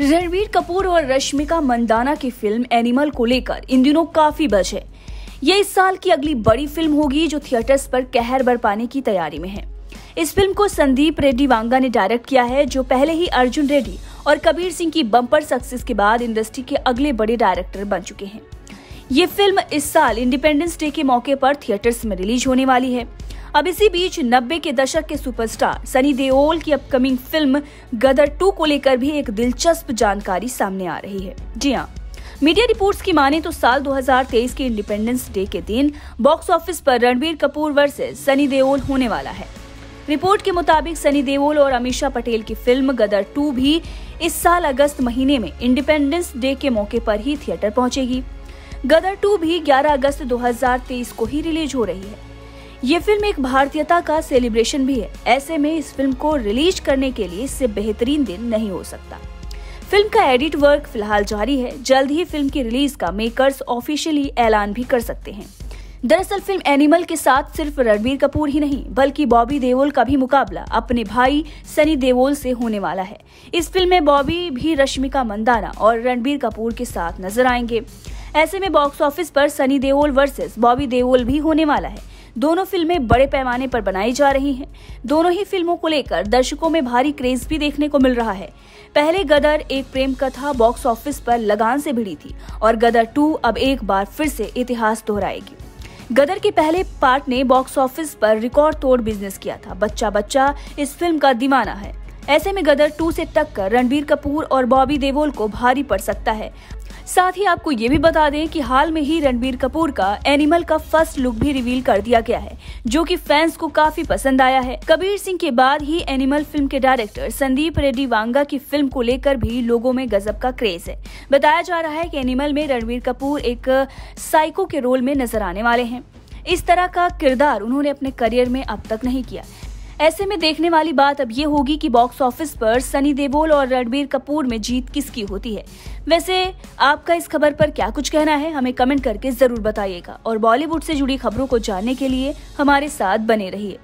रणवीर कपूर और रश्मिका मंदाना की film animal को लेकर इन दिनों काफ़ी बज है। ये इस साल की अगली बड़ी फ़िल्म होगी जो थिएटर्स पर कहर बरपाने की तैयारी में है। इस फ़िल्म को संदीप रेड्डी वांगा ने डायरेक्ट किया है, जो पहले ही अर्जुन रेड्डी और कबीर सिंह की बम्पर सक्सेस के बाद इंडस्ट्री के अगले बड़े डायरेक्टर बन चुके हैं। ये फ़िल्म इस साल इंडिपेंडेंस डे के मौके पर थिएटर्स में रिलीज़ होने वाली है। अब इसी बीच नब्बे के दशक के सुपरस्टार सनी देओल की अपकमिंग फ़िल्म गदर टू को लेकर भी एक दिलचस्प जानकारी सामने आ रही है। जी हाँ मीडिया रिपोर्ट्स की माने तो साल 2023 के इंडिपेंडेंस डे के दिन बॉक्स ऑफ़िस पर रणबीर कपूर वर्सेस सनी देओल होने वाला है। रिपोर्ट के मुताबिक सनी देओल और अमीषा पटेल की फ़िल्म गदर टू भी इस साल अगस्त महीने में इंडिपेंडेंस डे के मौके पर ही थिएटर पहुंचेगी। गदर टू भी 11 अगस्त 2023 को ही रिलीज़ हो रही है। ये फ़िल्म एक भारतीयता का सेलिब्रेशन भी है। ऐसे में इस फ़िल्म को रिलीज़ करने के लिए इससे बेहतरीन दिन नहीं हो सकता। फ़िल्म का एडिट वर्क फ़िलहाल जारी है। जल्द ही फ़िल्म की रिलीज़ का मेकर्स ऑफिशियली ऐलान भी कर सकते हैं। दरअसल फ़िल्म एनिमल के साथ सिर्फ़ रणबीर कपूर ही नहीं, बल्कि बॉबी देओल का भी मुकाबला अपने भाई सनी देओल से होने वाला है। इस फ़िल्म में बॉबी भी रश्मिका मंदाना और रणबीर कपूर के साथ नज़र आएँगे। ऐसे में बॉक्स ऑफ़िस पर सनी देओल वर्सेस बॉबी देओल भी होने वाला है। दोनों फ़िल्में बड़े पैमाने पर बनाई जा रही हैं। दोनों ही फ़िल्मों को लेकर दर्शकों में भारी क्रेज भी देखने को मिल रहा है। पहले गदर एक प्रेम कथा बॉक्स ऑफ़िस पर लगान से भिड़ी थी और गदर टू अब एक बार फिर से इतिहास दोहराएगी। गदर के पहले पार्ट ने बॉक्स ऑफ़िस पर रिकॉर्ड तोड़ बिज़नेस किया था। बच्चा बच्चा इस फ़िल्म का दीवाना है। ऐसे में गदर टू से टक्कर रणबीर कपूर और बॉबी देवोल को भारी पड़ सकता है। साथ ही आपको ये भी बता दें कि हाल में ही रणबीर कपूर का एनिमल का फ़र्स्ट लुक भी रिवील कर दिया गया है, जो कि फैंस को काफ़ी पसंद आया है। कबीर सिंह के बाद ही एनिमल फ़िल्म के डायरेक्टर संदीप रेड्डी वांगा की फ़िल्म को लेकर भी लोगों में गजब का क्रेज है। बताया जा रहा है कि एनिमल में रणबीर कपूर एक साइको के रोल में नज़र आने वाले हैं। इस तरह का किरदार उन्होंने अपने करियर में अब तक नहीं किया। ऐसे में देखने वाली बात अब ये होगी कि बॉक्स ऑफ़िस पर सनी देओल और रणबीर कपूर में जीत किसकी होती है। वैसे, आपका इस खबर पर क्या कुछ कहना है, हमें कमेंट करके ज़रूर बताइएगा। और बॉलीवुड से जुड़ी खबरों को जानने के लिए हमारे साथ बने रहिए।